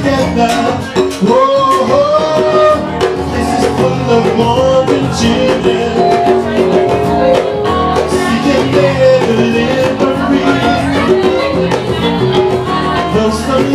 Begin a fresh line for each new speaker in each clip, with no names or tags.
together. Oh, oh, this is for the Mormon children. Seeking their delivery. Though some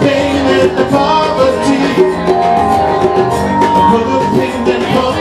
pain and the poverty, for the pain and poverty.